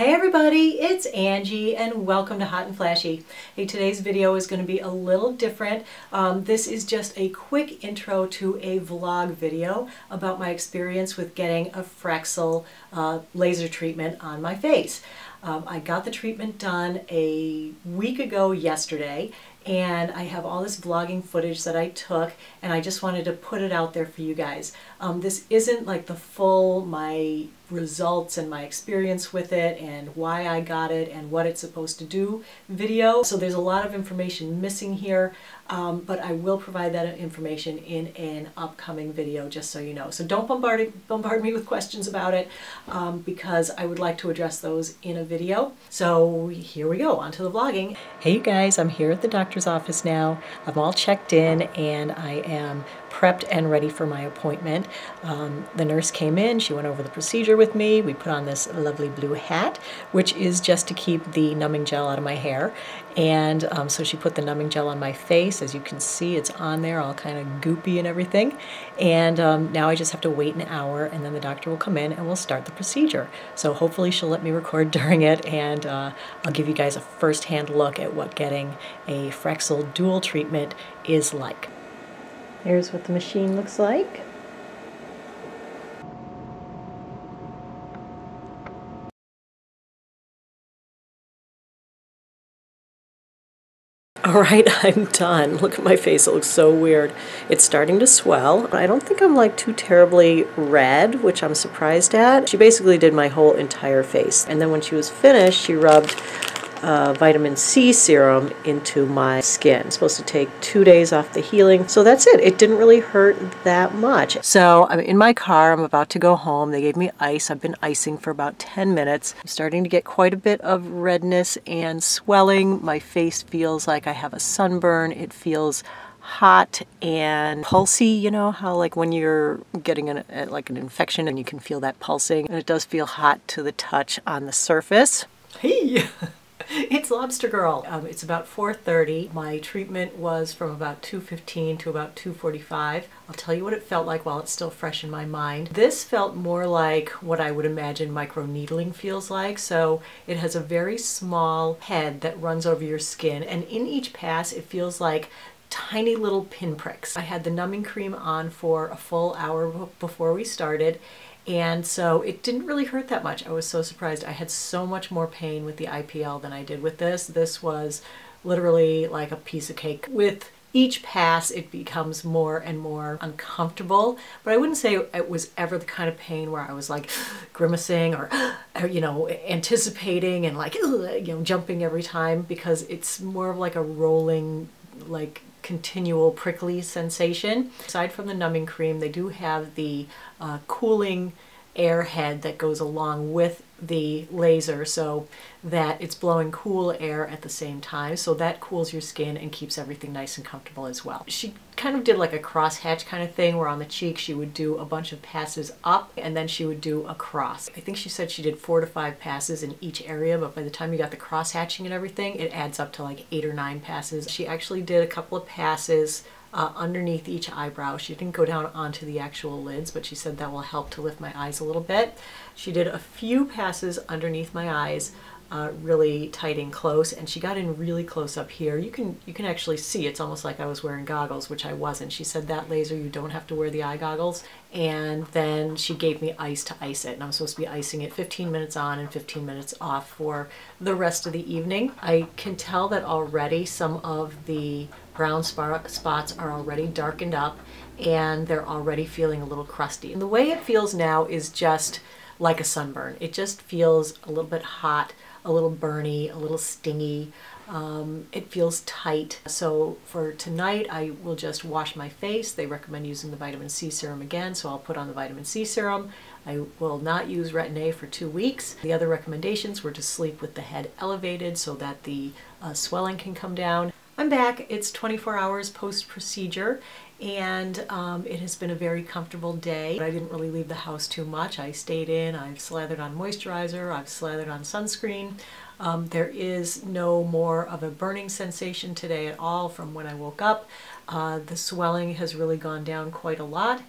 Hey everybody, it's Angie and welcome to Hot and Flashy. Hey, today's video is going to be a little different. Um, this is just a quick intro to a vlog video about my experience with getting a Fraxel uh, laser treatment on my face. Um, I got the treatment done a week ago yesterday and I have all this vlogging footage that I took and I just wanted to put it out there for you guys. Um, this isn't like the full my results and my experience with it and why I got it and what it's supposed to do video. So there's a lot of information missing here, um, but I will provide that information in an upcoming video just so you know. So don't bombard, bombard me with questions about it um, because I would like to address those in a video. So here we go, on to the vlogging. Hey you guys, I'm here at the doctor's office now. I'm all checked in and I am prepped and ready for my appointment. Um, the nurse came in, she went over the procedure with me. We put on this lovely blue hat, which is just to keep the numbing gel out of my hair. And um, so she put the numbing gel on my face. As you can see, it's on there, all kind of goopy and everything. And um, now I just have to wait an hour, and then the doctor will come in and we'll start the procedure. So hopefully she'll let me record during it, and uh, I'll give you guys a first-hand look at what getting a Fraxel dual treatment is like. Here's what the machine looks like. All right, I'm done. Look at my face, it looks so weird. It's starting to swell. I don't think I'm like too terribly red, which I'm surprised at. She basically did my whole entire face. And then when she was finished, she rubbed uh, vitamin C serum into my skin. Supposed to take two days off the healing. So that's it. It didn't really hurt that much. So I'm in my car. I'm about to go home. They gave me ice. I've been icing for about 10 minutes. I'm starting to get quite a bit of redness and swelling. My face feels like I have a sunburn. It feels hot and pulsy you know how like when you're getting an, like an infection and you can feel that pulsing and it does feel hot to the touch on the surface hey it's Lobster Girl. Um, it's about 4.30. My treatment was from about 2.15 to about 2.45. I'll tell you what it felt like while it's still fresh in my mind. This felt more like what I would imagine microneedling feels like. So it has a very small head that runs over your skin and in each pass it feels like tiny little pinpricks. I had the numbing cream on for a full hour before we started and so it didn't really hurt that much. I was so surprised. I had so much more pain with the IPL than I did with this. This was literally like a piece of cake. With each pass it becomes more and more uncomfortable but I wouldn't say it was ever the kind of pain where I was like grimacing or, you know anticipating and like you know jumping every time because it's more of like a rolling like continual prickly sensation. Aside from the numbing cream, they do have the uh, cooling air head that goes along with the laser so that it's blowing cool air at the same time so that cools your skin and keeps everything nice and comfortable as well. She kind of did like a crosshatch kind of thing where on the cheek she would do a bunch of passes up and then she would do a cross. I think she said she did four to five passes in each area but by the time you got the cross hatching and everything it adds up to like eight or nine passes. She actually did a couple of passes uh, underneath each eyebrow. She didn't go down onto the actual lids, but she said that will help to lift my eyes a little bit. She did a few passes underneath my eyes, uh, really tight and close, and she got in really close up here. You can you can actually see it's almost like I was wearing goggles, which I wasn't. She said that laser you don't have to wear the eye goggles, and then she gave me ice to ice it, and I'm supposed to be icing it 15 minutes on and 15 minutes off for the rest of the evening. I can tell that already some of the brown spots are already darkened up and they're already feeling a little crusty. And the way it feels now is just like a sunburn. It just feels a little bit hot, a little burny, a little stingy. Um, it feels tight. So for tonight, I will just wash my face. They recommend using the vitamin C serum again, so I'll put on the vitamin C serum. I will not use Retin-A for two weeks. The other recommendations were to sleep with the head elevated so that the uh, swelling can come down. I'm back. It's 24 hours post-procedure and um, it has been a very comfortable day. I didn't really leave the house too much. I stayed in, I've slathered on moisturizer, I've slathered on sunscreen. Um, there is no more of a burning sensation today at all from when I woke up. Uh, the swelling has really gone down quite a lot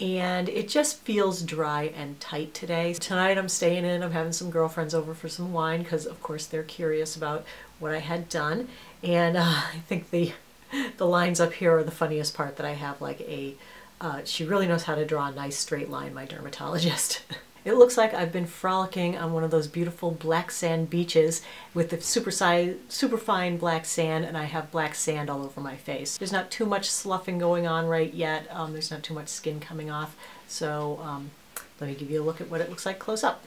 and it just feels dry and tight today. Tonight I'm staying in, I'm having some girlfriends over for some wine because of course they're curious about what I had done and uh, I think the the lines up here are the funniest part that I have like a uh, she really knows how to draw a nice straight line, my dermatologist. It looks like I've been frolicking on one of those beautiful black sand beaches with the super, size, super fine black sand and I have black sand all over my face. There's not too much sloughing going on right yet. Um, there's not too much skin coming off. So um, let me give you a look at what it looks like close up.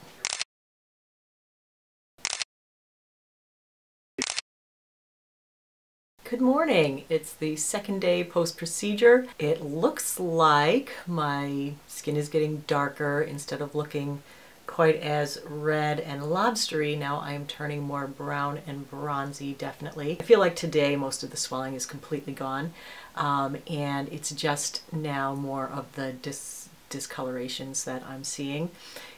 Good morning. It's the second day post-procedure. It looks like my skin is getting darker instead of looking quite as red and lobstery. Now I'm turning more brown and bronzy, definitely. I feel like today most of the swelling is completely gone um, and it's just now more of the dis discolorations that I'm seeing.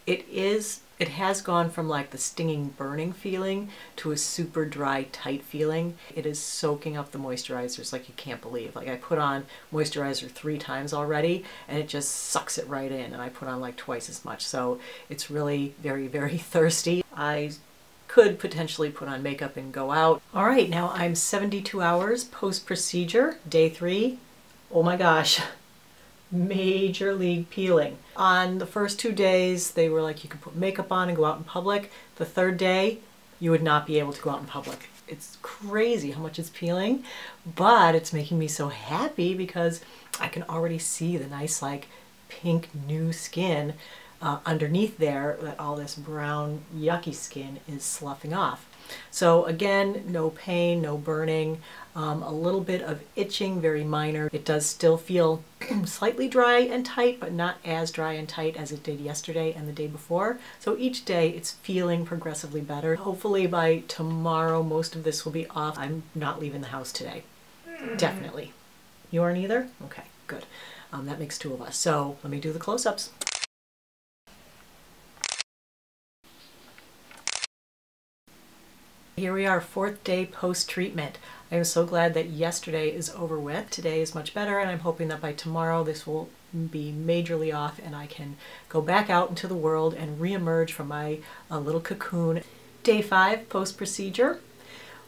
It is it has gone from like the stinging burning feeling to a super dry tight feeling. It is soaking up the moisturizers like you can't believe. Like I put on moisturizer three times already and it just sucks it right in and I put on like twice as much. So it's really very, very thirsty. I could potentially put on makeup and go out. All right, now I'm 72 hours post-procedure, day three. Oh my gosh, major league peeling. On the first two days, they were like you could put makeup on and go out in public. The third day, you would not be able to go out in public. It's crazy how much it's peeling, but it's making me so happy because I can already see the nice like pink new skin uh, underneath there that all this brown yucky skin is sloughing off. So again, no pain, no burning, um, a little bit of itching, very minor. It does still feel slightly dry and tight, but not as dry and tight as it did yesterday and the day before. So each day it's feeling progressively better. Hopefully by tomorrow most of this will be off. I'm not leaving the house today. Definitely. You aren't either? Okay, good. Um, that makes two of us. So let me do the close-ups. Here we are, fourth day post-treatment. I am so glad that yesterday is over with. Today is much better and I'm hoping that by tomorrow this will be majorly off and I can go back out into the world and re-emerge from my uh, little cocoon. Day five post-procedure.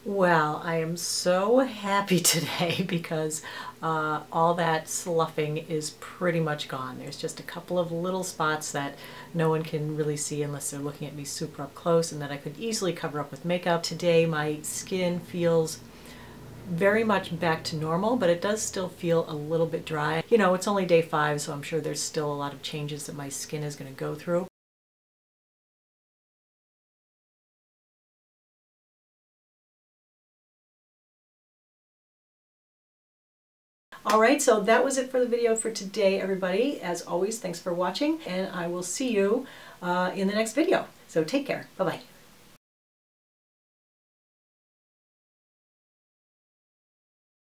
Well, I am so happy today because uh, all that sloughing is pretty much gone. There's just a couple of little spots that no one can really see unless they're looking at me super up close and that I could easily cover up with makeup. Today my skin feels very much back to normal, but it does still feel a little bit dry. You know, it's only day five, so I'm sure there's still a lot of changes that my skin is going to go through. All right, so that was it for the video for today, everybody. As always, thanks for watching, and I will see you uh, in the next video. So take care. Bye-bye.